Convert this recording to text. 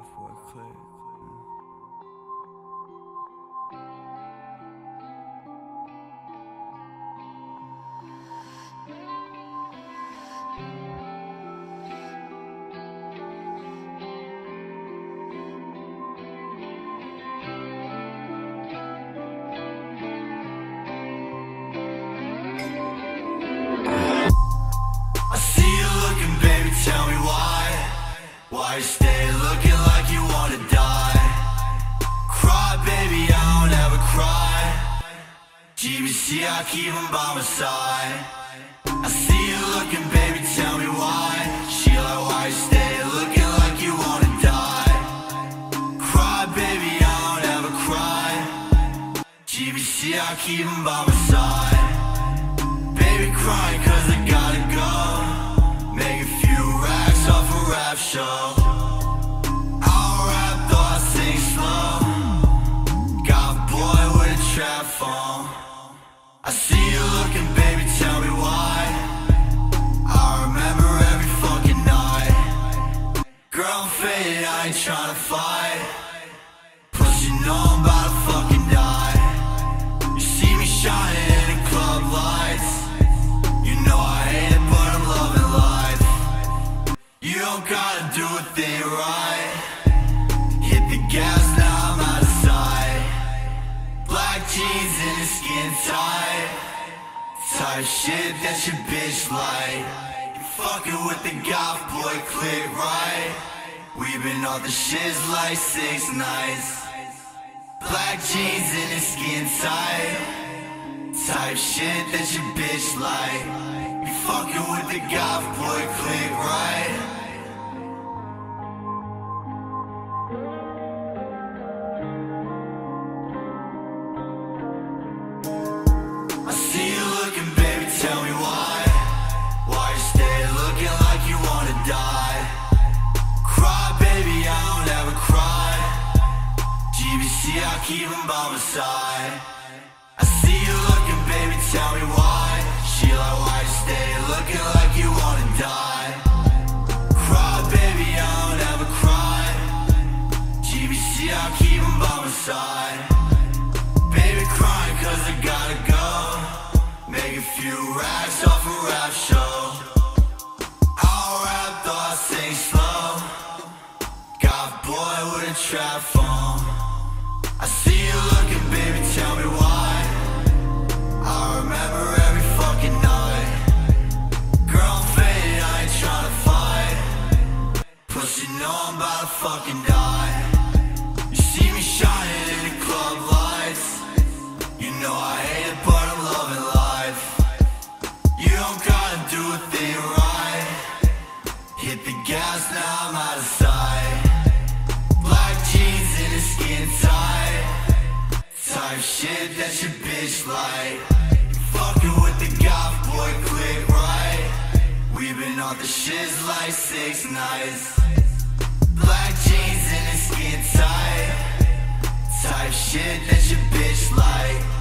Goth Boi Clique. Why you stay looking like GBC, I keep 'em by my side. I see you looking, baby, tell me why. She like, why you stay looking like you wanna die? Cry, baby, I don't ever cry. GBC, I keep 'em by my side. Baby crying cause I gotta go Make a few racks off a rap show Type shit that your bitch like. You fucking with the Goth Boi, Clique right. We've been off the shits like six nights. Black jeans and a skin tight. Type shit that your bitch like. You fucking with the Goth Boi, Clique right. Keep 'em by my side. I see you looking, baby, tell me why. She like, why you stay looking like you wanna die? Cry, baby, I don't ever cry. GBC, I keep 'em by my side. Baby crying cause I gotta go. Make a few racks off a rap show. I'll rap though I sing slow. Got boy with a trap phone. I see you looking, baby, tell me why. I remember every fucking night. Girl, I'm faded, I ain't tryna fight. Plus, you know I'm about to fucking die. Type shit that your bitch like. Fucking with the Goth Boi, Clique right. We've been off the shits like six nights. Black jeans and the skin tight. Type shit that your bitch like.